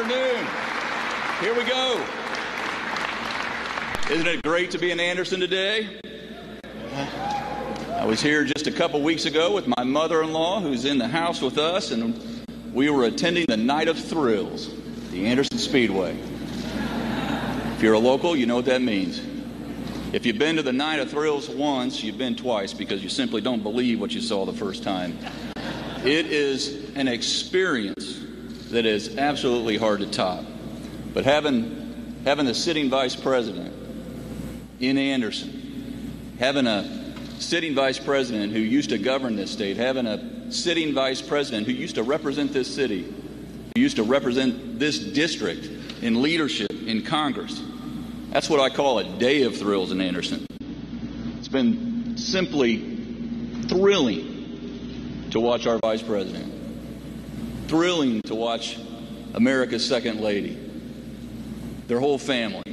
afternoon. Here we go. Isn't it great to be in Anderson today? I was here just a couple weeks ago with my mother in law, who's in the house with us, and we were attending the Night of Thrills, the Anderson Speedway. If you're a local, you know what that means. If you've been to the Night of Thrills once, you've been twice because you simply don't believe what you saw the first time. It is an experience that is absolutely hard to top. But having, having the sitting vice president in Anderson, having a sitting vice president who used to govern this state, having a sitting vice president who used to represent this city, who used to represent this district in leadership in Congress, that's what I call a day of thrills in Anderson. It's been simply thrilling to watch our vice president, thrilling to watch America's second lady, their whole family,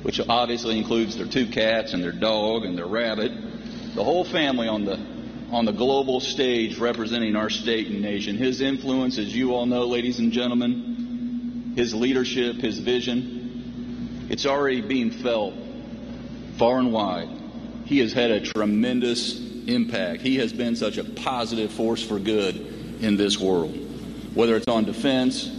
which obviously includes their two cats and their dog and their rabbit, the whole family on the on the global stage representing our state and nation. His influence, as you all know, ladies and gentlemen, his leadership, his vision, it's already being felt far and wide. He has had a tremendous impact. He has been such a positive force for good in this world, whether it's on defense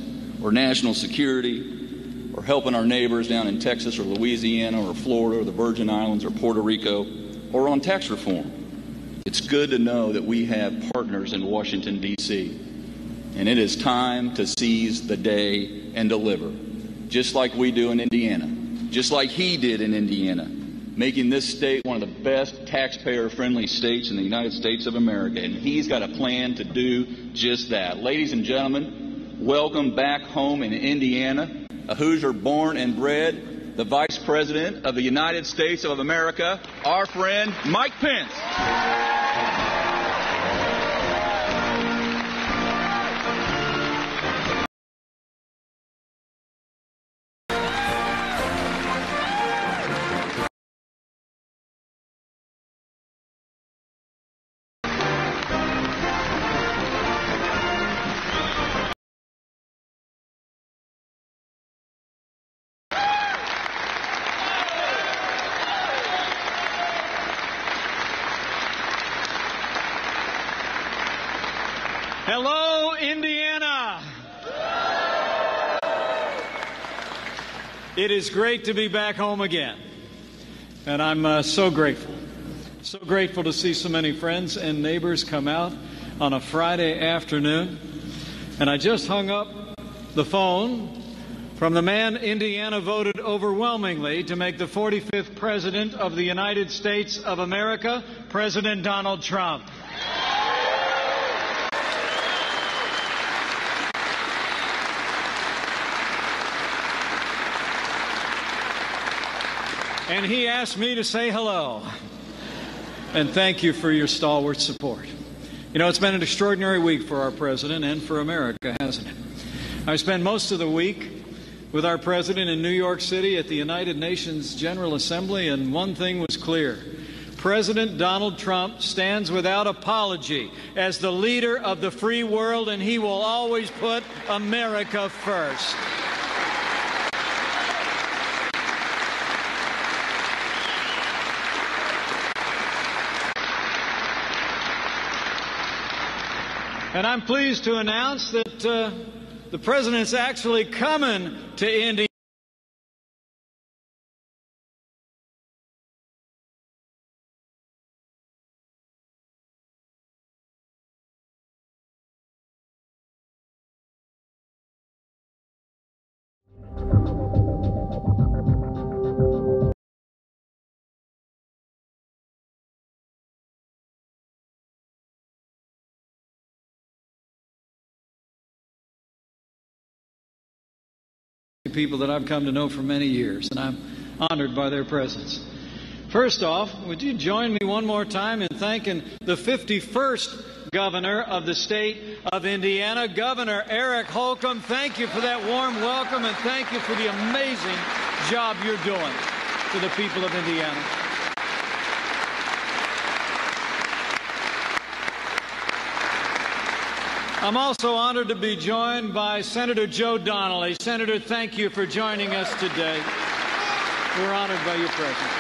or national security or helping our neighbors down in Texas or Louisiana or Florida or the Virgin Islands or Puerto Rico or on tax reform. It's good to know that we have partners in Washington, D.C. And it is time to seize the day and deliver just like we do in Indiana, just like he did in Indiana, making this state one of the best taxpayer friendly states in the United States of America. And he's got a plan to do just that. Ladies and gentlemen, welcome back home in Indiana, a Hoosier born and bred, the Vice President of the United States of America, our friend Mike Pence. It is great to be back home again. And I'm uh, so grateful. So grateful to see so many friends and neighbors come out on a Friday afternoon. And I just hung up the phone from the man Indiana voted overwhelmingly to make the 45th President of the United States of America, President Donald Trump. And he asked me to say hello and thank you for your stalwart support. You know, it's been an extraordinary week for our president and for America, hasn't it? I spent most of the week with our president in New York City at the United Nations General Assembly, and one thing was clear. President Donald Trump stands without apology as the leader of the free world, and he will always put America first. And I'm pleased to announce that uh, the president's actually coming to India. People that I've come to know for many years, and I'm honored by their presence. First off, would you join me one more time in thanking the 51st governor of the state of Indiana, Governor Eric Holcomb. Thank you for that warm welcome, and thank you for the amazing job you're doing for the people of Indiana. I'm also honored to be joined by Senator Joe Donnelly. Senator, thank you for joining us today. We're honored by your presence.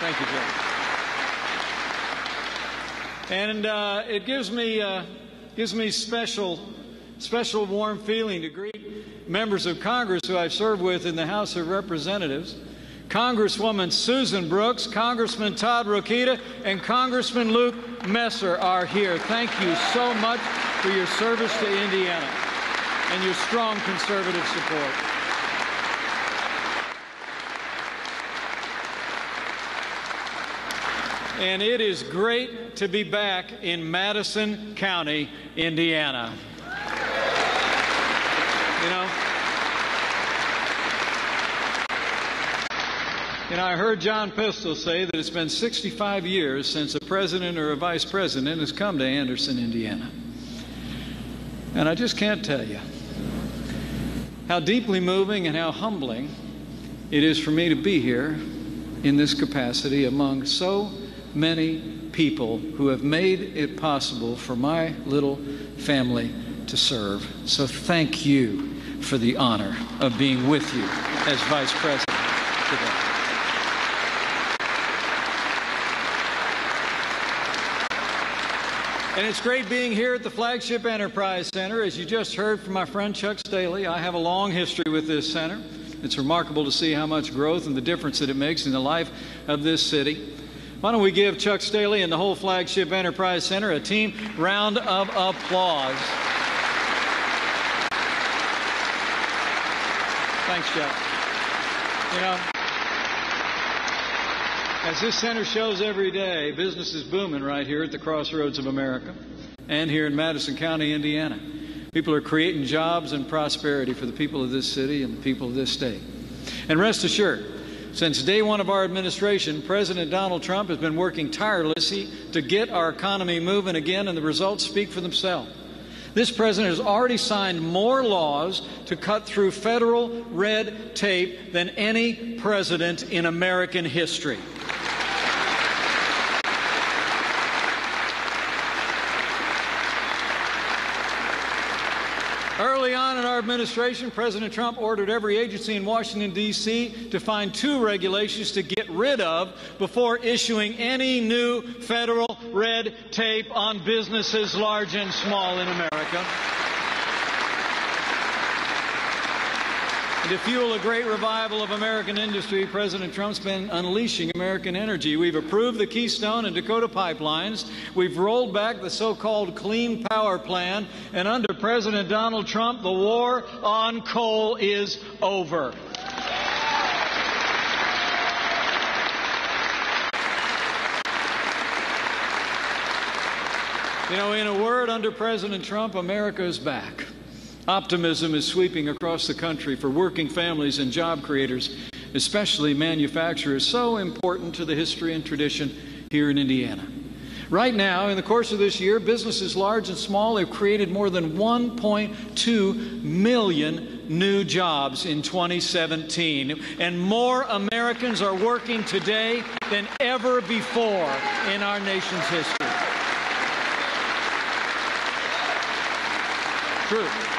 Thank you, Joe. And uh, it gives me uh, gives me special special warm feeling to greet members of Congress who I've served with in the House of Representatives. Congresswoman Susan Brooks, Congressman Todd Rokita, and Congressman Luke Messer are here. Thank you so much for your service to Indiana and your strong conservative support. And it is great to be back in Madison County, Indiana. You know, And I heard John Pistole say that it's been 65 years since a president or a vice president has come to Anderson, Indiana. And I just can't tell you how deeply moving and how humbling it is for me to be here in this capacity among so many people who have made it possible for my little family to serve. So thank you for the honor of being with you as Vice President today. And it's great being here at the Flagship Enterprise Center. As you just heard from my friend Chuck Staley, I have a long history with this center. It's remarkable to see how much growth and the difference that it makes in the life of this city. Why don't we give Chuck Staley and the whole Flagship Enterprise Center a team round of applause. Thanks, Chuck. You know, as this center shows every day, business is booming right here at the crossroads of America and here in Madison County, Indiana. People are creating jobs and prosperity for the people of this city and the people of this state. And rest assured, since day one of our administration, President Donald Trump has been working tirelessly to get our economy moving again, and the results speak for themselves. This president has already signed more laws to cut through federal red tape than any president in American history. Early on in our administration, President Trump ordered every agency in Washington, D.C. to find two regulations to get rid of before issuing any new federal red tape on businesses large and small in America. To fuel a great revival of American industry, President Trump's been unleashing American energy. We've approved the Keystone and Dakota pipelines. We've rolled back the so-called Clean Power Plan. And under President Donald Trump, the war on coal is over. You know, in a word, under President Trump, America is back. Optimism is sweeping across the country for working families and job creators, especially manufacturers, so important to the history and tradition here in Indiana. Right now, in the course of this year, businesses large and small have created more than 1.2 million new jobs in 2017. And more Americans are working today than ever before in our nation's history. True.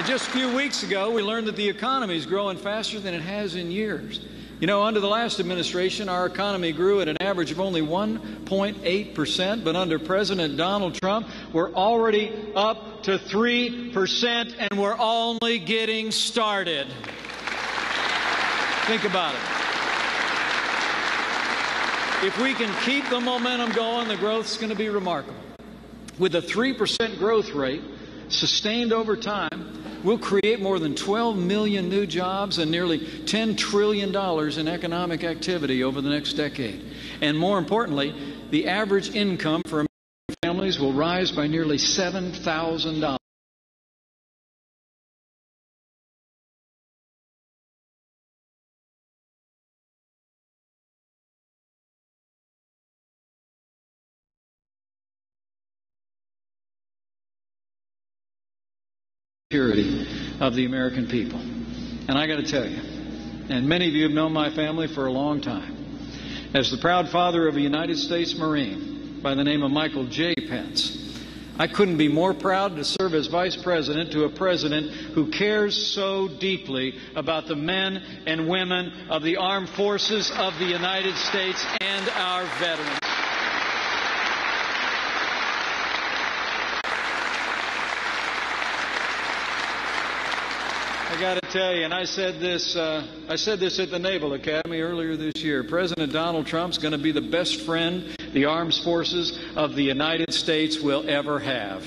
And just a few weeks ago, we learned that the economy is growing faster than it has in years. You know, under the last administration, our economy grew at an average of only 1.8%, but under President Donald Trump, we're already up to 3%, and we're only getting started. Think about it. If we can keep the momentum going, the growth's going to be remarkable. With a 3% growth rate sustained over time, We'll create more than 12 million new jobs and nearly $10 trillion in economic activity over the next decade. And more importantly, the average income for American families will rise by nearly $7,000. Security of the American people. And I got to tell you, and many of you have known my family for a long time, as the proud father of a United States Marine by the name of Michael J. Pence, I couldn't be more proud to serve as vice president to a president who cares so deeply about the men and women of the armed forces of the United States and our veterans. Got to tell you, and I said this. Uh, I said this at the Naval Academy earlier this year. President Donald Trump's going to be the best friend the armed forces of the United States will ever have.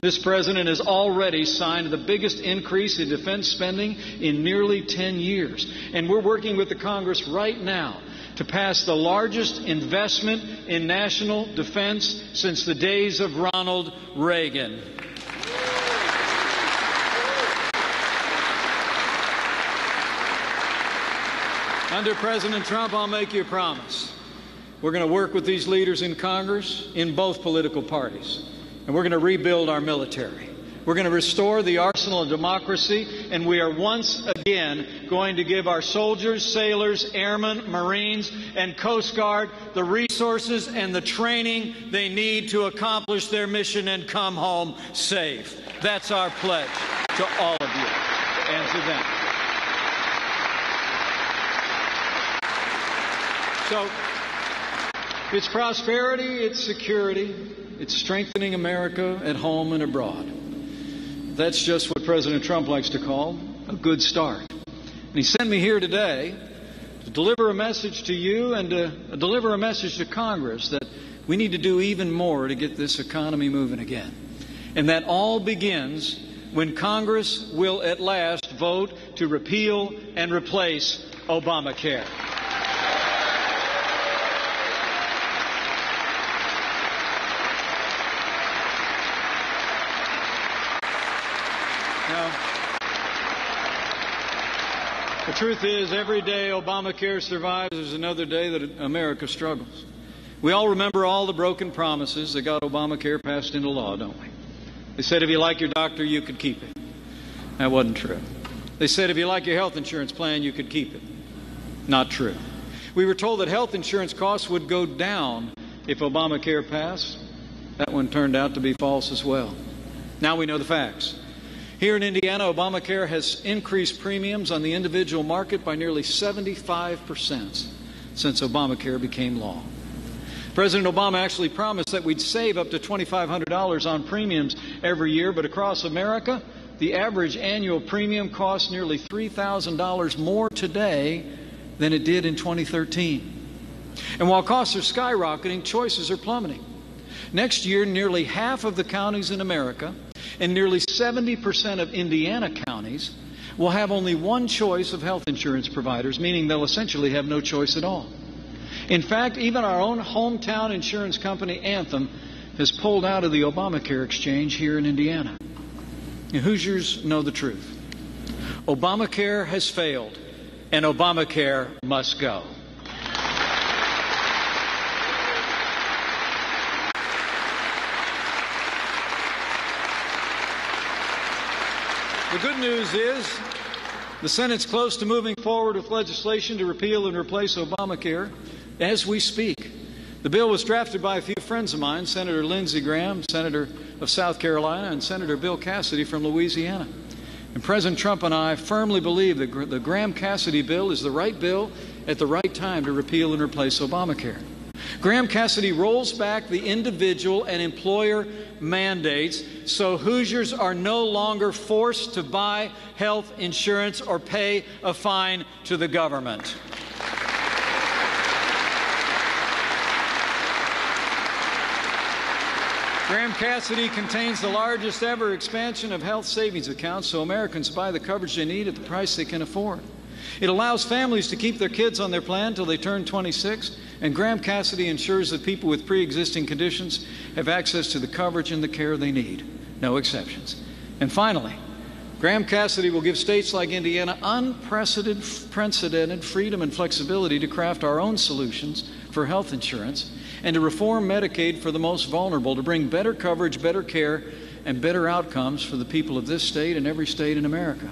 This president has already signed the biggest increase in defense spending in nearly 10 years. And we're working with the Congress right now to pass the largest investment in national defense since the days of Ronald Reagan. Under President Trump, I'll make you a promise. We're going to work with these leaders in Congress, in both political parties, and we're going to rebuild our military. We're going to restore the arsenal of democracy, and we are once again going to give our soldiers, sailors, airmen, Marines, and Coast Guard the resources and the training they need to accomplish their mission and come home safe. That's our pledge to all of you and to them. So, it's prosperity, it's security, it's strengthening America at home and abroad. That's just what President Trump likes to call a good start. And he sent me here today to deliver a message to you and to uh, deliver a message to Congress that we need to do even more to get this economy moving again. And that all begins when Congress will at last vote to repeal and replace Obamacare. The truth is, every day Obamacare survives, is another day that America struggles. We all remember all the broken promises that got Obamacare passed into law, don't we? They said if you like your doctor, you could keep it. That wasn't true. They said if you like your health insurance plan, you could keep it. Not true. We were told that health insurance costs would go down if Obamacare passed. That one turned out to be false as well. Now we know the facts. Here in Indiana, Obamacare has increased premiums on the individual market by nearly 75% since Obamacare became law. President Obama actually promised that we'd save up to $2,500 on premiums every year, but across America, the average annual premium costs nearly $3,000 more today than it did in 2013. And while costs are skyrocketing, choices are plummeting. Next year, nearly half of the counties in America and nearly 70% of Indiana counties will have only one choice of health insurance providers, meaning they'll essentially have no choice at all. In fact, even our own hometown insurance company, Anthem, has pulled out of the Obamacare exchange here in Indiana. And Hoosiers know the truth. Obamacare has failed, and Obamacare must go. The good news is the Senate's close to moving forward with legislation to repeal and replace Obamacare as we speak. The bill was drafted by a few friends of mine Senator Lindsey Graham, Senator of South Carolina, and Senator Bill Cassidy from Louisiana. And President Trump and I firmly believe that the Graham Cassidy bill is the right bill at the right time to repeal and replace Obamacare. Graham Cassidy rolls back the individual and employer mandates so Hoosiers are no longer forced to buy health insurance or pay a fine to the government. Graham Cassidy contains the largest ever expansion of health savings accounts so Americans buy the coverage they need at the price they can afford. It allows families to keep their kids on their plan until they turn 26 and Graham Cassidy ensures that people with pre existing conditions have access to the coverage and the care they need. No exceptions. And finally, Graham Cassidy will give states like Indiana unprecedented freedom and flexibility to craft our own solutions for health insurance and to reform Medicaid for the most vulnerable to bring better coverage, better care, and better outcomes for the people of this state and every state in America.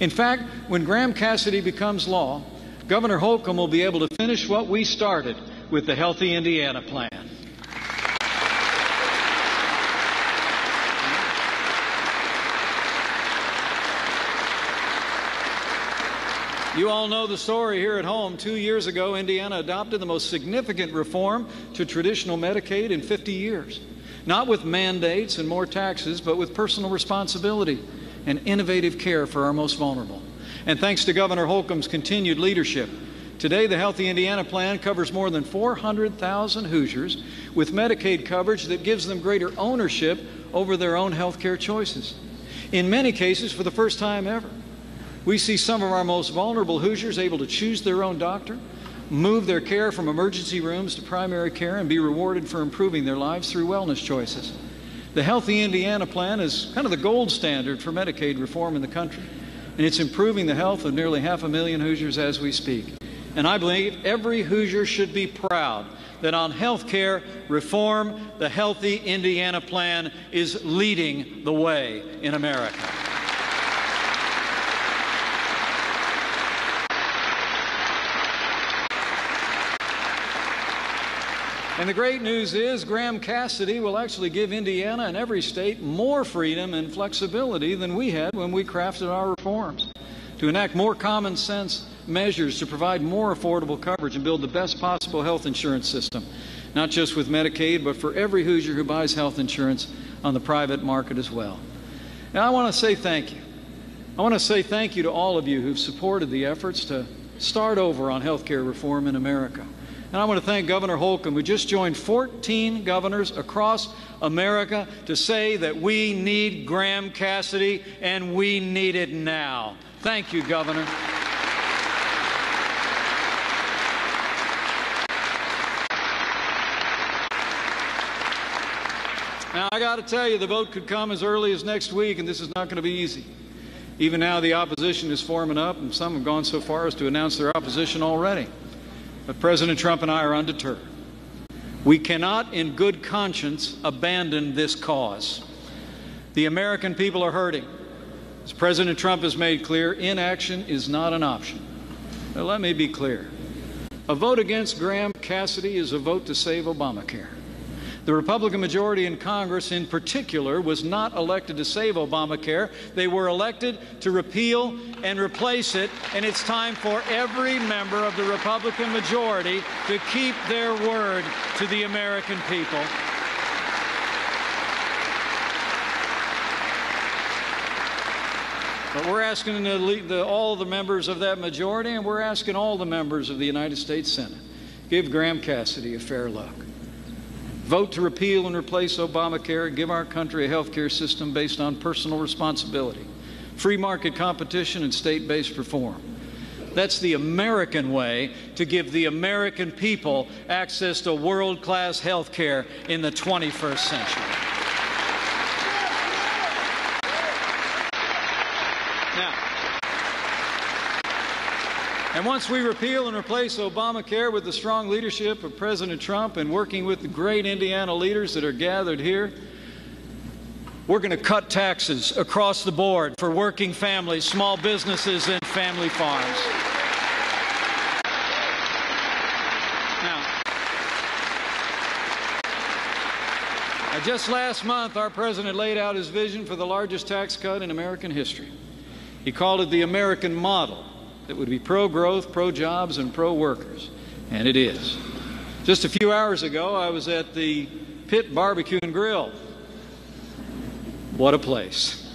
In fact, when Graham Cassidy becomes law, Governor Holcomb will be able to finish what we started with the Healthy Indiana Plan. You all know the story here at home. Two years ago, Indiana adopted the most significant reform to traditional Medicaid in 50 years. Not with mandates and more taxes, but with personal responsibility and innovative care for our most vulnerable. And thanks to Governor Holcomb's continued leadership, today the Healthy Indiana Plan covers more than 400,000 Hoosiers with Medicaid coverage that gives them greater ownership over their own health care choices. In many cases, for the first time ever. We see some of our most vulnerable Hoosiers able to choose their own doctor, move their care from emergency rooms to primary care, and be rewarded for improving their lives through wellness choices. The Healthy Indiana Plan is kind of the gold standard for Medicaid reform in the country, and it's improving the health of nearly half a million Hoosiers as we speak. And I believe every Hoosier should be proud that on health care reform, the Healthy Indiana Plan is leading the way in America. And the great news is Graham Cassidy will actually give Indiana and every state more freedom and flexibility than we had when we crafted our reforms to enact more common sense measures to provide more affordable coverage and build the best possible health insurance system, not just with Medicaid, but for every Hoosier who buys health insurance on the private market as well. Now, I want to say thank you. I want to say thank you to all of you who've supported the efforts to start over on health care reform in America. And I want to thank Governor Holcomb, who just joined 14 governors across America to say that we need Graham Cassidy and we need it now. Thank you, Governor. Now, I got to tell you, the vote could come as early as next week, and this is not going to be easy. Even now, the opposition is forming up, and some have gone so far as to announce their opposition already. But President Trump and I are undeterred. We cannot, in good conscience, abandon this cause. The American people are hurting. As President Trump has made clear, inaction is not an option. Now, let me be clear. A vote against Graham Cassidy is a vote to save Obamacare. The Republican majority in Congress, in particular, was not elected to save Obamacare. They were elected to repeal and replace it, and it's time for every member of the Republican majority to keep their word to the American people. But we're asking the, the, all the members of that majority, and we're asking all the members of the United States Senate, give Graham Cassidy a fair look. Vote to repeal and replace Obamacare and give our country a health care system based on personal responsibility, free market competition, and state based reform. That's the American way to give the American people access to world class health care in the 21st century. And once we repeal and replace Obamacare with the strong leadership of President Trump and working with the great Indiana leaders that are gathered here, we're going to cut taxes across the board for working families, small businesses, and family farms. Now, uh, just last month, our president laid out his vision for the largest tax cut in American history. He called it the American model that would be pro growth, pro jobs, and pro workers. And it is. Just a few hours ago, I was at the Pit Barbecue and Grill. What a place.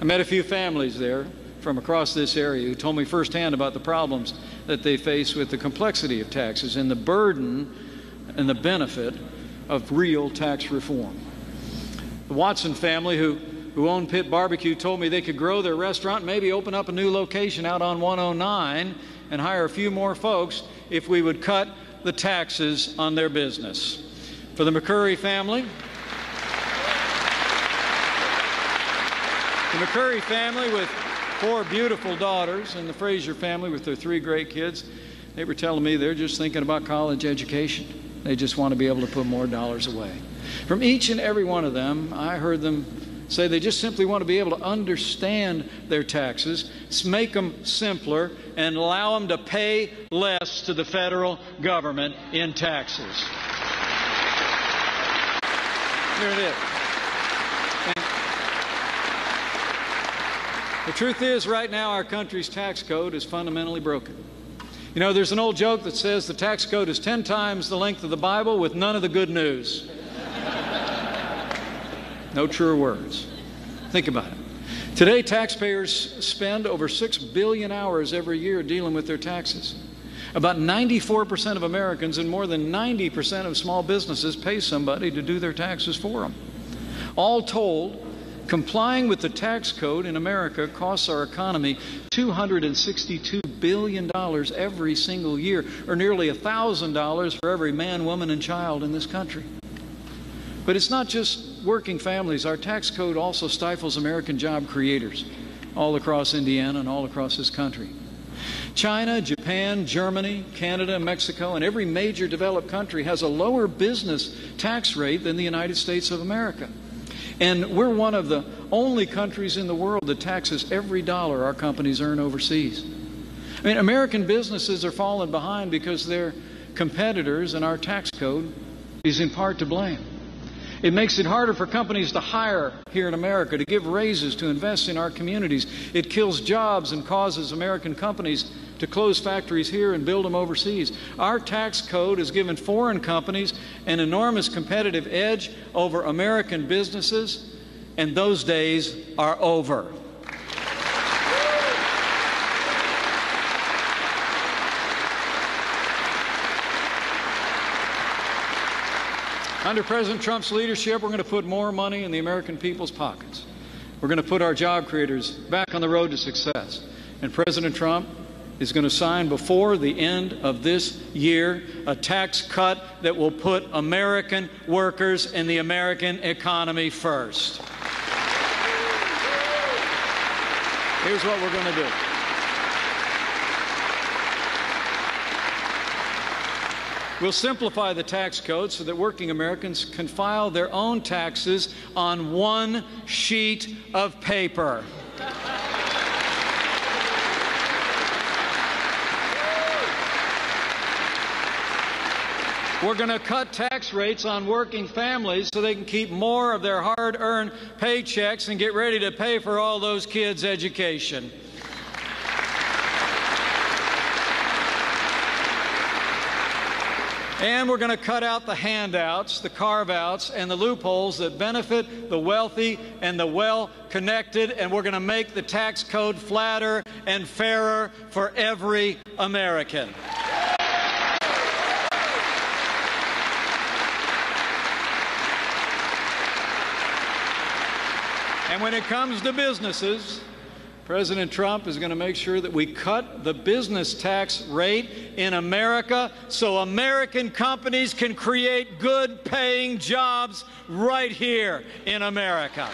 I met a few families there from across this area who told me firsthand about the problems that they face with the complexity of taxes and the burden and the benefit of real tax reform. The Watson family, who who own Pit Barbecue told me they could grow their restaurant, maybe open up a new location out on 109 and hire a few more folks if we would cut the taxes on their business. For the McCurry family, the McCurry family with four beautiful daughters and the Fraser family with their three great kids, they were telling me they're just thinking about college education. They just want to be able to put more dollars away. From each and every one of them, I heard them say they just simply want to be able to understand their taxes, make them simpler, and allow them to pay less to the federal government in taxes. Here it is. The truth is, right now, our country's tax code is fundamentally broken. You know, there's an old joke that says the tax code is 10 times the length of the Bible with none of the good news. No truer words. Think about it. Today, taxpayers spend over 6 billion hours every year dealing with their taxes. About 94% of Americans and more than 90% of small businesses pay somebody to do their taxes for them. All told, Complying with the tax code in America costs our economy $262 billion every single year, or nearly $1,000 for every man, woman, and child in this country. But it's not just working families. Our tax code also stifles American job creators all across Indiana and all across this country. China, Japan, Germany, Canada, Mexico, and every major developed country has a lower business tax rate than the United States of America. And we're one of the only countries in the world that taxes every dollar our companies earn overseas. I mean, American businesses are falling behind because their competitors and our tax code is in part to blame. It makes it harder for companies to hire here in America, to give raises, to invest in our communities. It kills jobs and causes American companies to close factories here and build them overseas. Our tax code has given foreign companies an enormous competitive edge over American businesses, and those days are over. Under President Trump's leadership, we're going to put more money in the American people's pockets. We're going to put our job creators back on the road to success. And President Trump is going to sign before the end of this year a tax cut that will put American workers and the American economy first. Here's what we're going to do. We'll simplify the tax code so that working Americans can file their own taxes on one sheet of paper. We're going to cut tax rates on working families so they can keep more of their hard earned paychecks and get ready to pay for all those kids' education. And we're going to cut out the handouts, the carve outs, and the loopholes that benefit the wealthy and the well connected. And we're going to make the tax code flatter and fairer for every American. And when it comes to businesses, President Trump is going to make sure that we cut the business tax rate in America so American companies can create good paying jobs right here in America.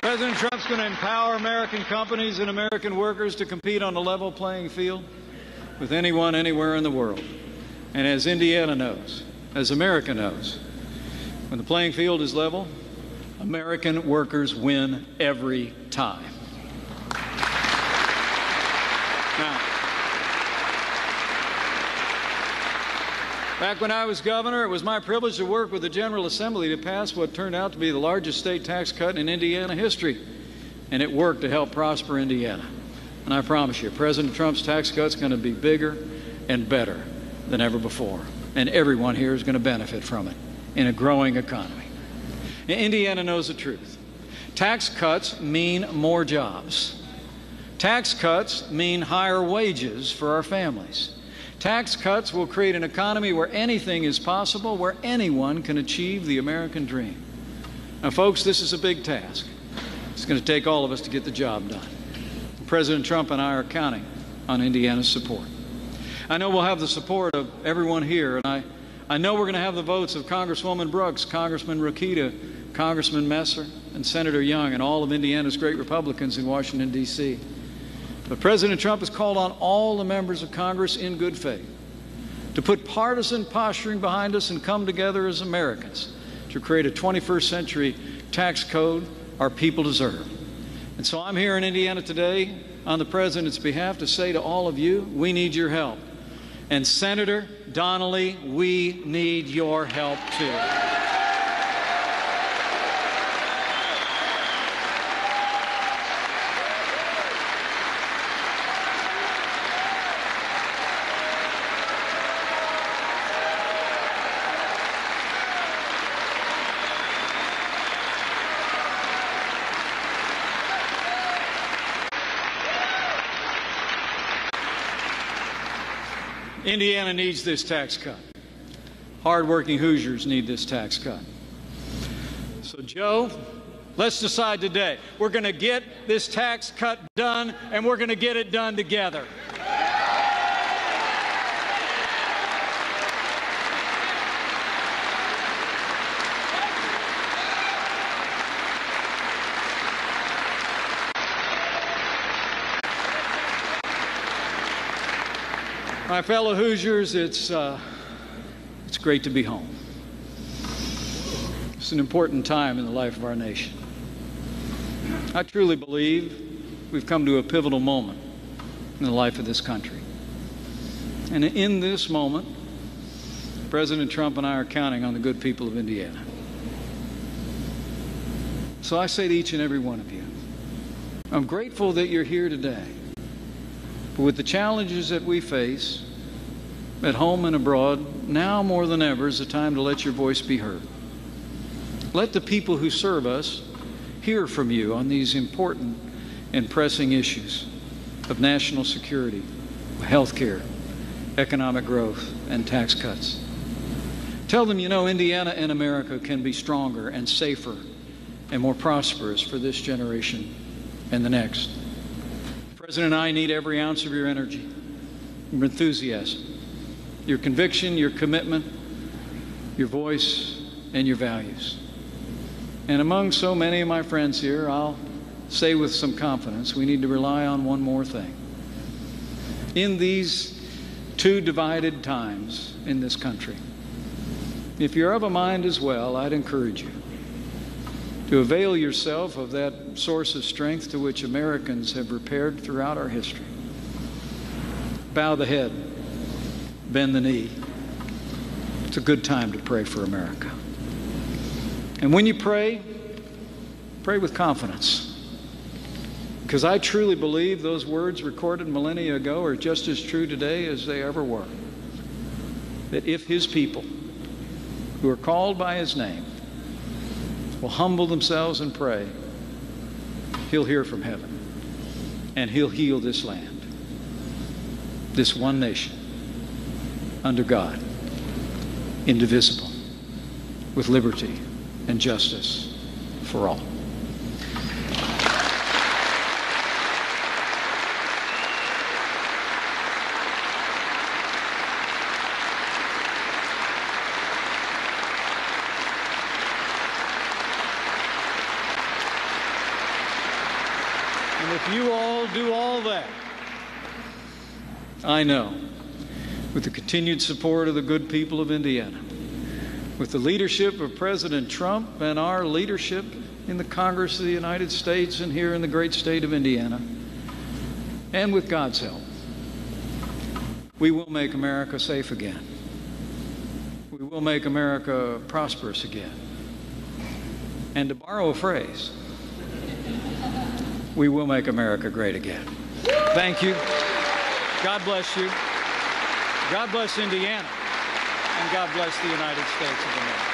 President Trump's going to empower American companies and American workers to compete on a level playing field with anyone anywhere in the world. And as Indiana knows, as America knows, when the playing field is level, American workers win every time. Now, back when I was governor, it was my privilege to work with the General Assembly to pass what turned out to be the largest state tax cut in Indiana history. And it worked to help prosper Indiana. And I promise you, President Trump's tax cut is going to be bigger and better than ever before. And everyone here is going to benefit from it in a growing economy. Indiana knows the truth. Tax cuts mean more jobs. Tax cuts mean higher wages for our families. Tax cuts will create an economy where anything is possible, where anyone can achieve the American dream. Now, folks, this is a big task. It's going to take all of us to get the job done. President Trump and I are counting on Indiana's support. I know we'll have the support of everyone here, and I I know we're going to have the votes of Congresswoman Brooks, Congressman Rokita, Congressman Messer, and Senator Young, and all of Indiana's great Republicans in Washington, D.C. But President Trump has called on all the members of Congress in good faith to put partisan posturing behind us and come together as Americans to create a 21st century tax code our people deserve. And so I'm here in Indiana today on the President's behalf to say to all of you, we need your help. And Senator Donnelly, we need your help too. Indiana needs this tax cut. Hardworking Hoosiers need this tax cut. So, Joe, let's decide today. We're going to get this tax cut done, and we're going to get it done together. My fellow Hoosiers, it's, uh, it's great to be home. It's an important time in the life of our nation. I truly believe we've come to a pivotal moment in the life of this country. And in this moment, President Trump and I are counting on the good people of Indiana. So I say to each and every one of you, I'm grateful that you're here today. But with the challenges that we face at home and abroad, now more than ever is the time to let your voice be heard. Let the people who serve us hear from you on these important and pressing issues of national security, health care, economic growth, and tax cuts. Tell them you know Indiana and America can be stronger and safer and more prosperous for this generation and the next. President I need every ounce of your energy, your enthusiasm, your conviction, your commitment, your voice, and your values. And among so many of my friends here, I'll say with some confidence, we need to rely on one more thing. In these too divided times in this country, if you're of a mind as well, I'd encourage you to avail yourself of that source of strength to which Americans have repaired throughout our history. Bow the head, bend the knee. It's a good time to pray for America. And when you pray, pray with confidence. Because I truly believe those words recorded millennia ago are just as true today as they ever were. That if His people, who are called by His name, will humble themselves and pray, He'll hear from heaven and He'll heal this land, this one nation, under God, indivisible, with liberty and justice for all. And if you all do all that, I know, with the continued support of the good people of Indiana, with the leadership of President Trump and our leadership in the Congress of the United States and here in the great state of Indiana, and with God's help, we will make America safe again. We will make America prosperous again. And to borrow a phrase, we will make America great again. Thank you. God bless you. God bless Indiana. And God bless the United States of America.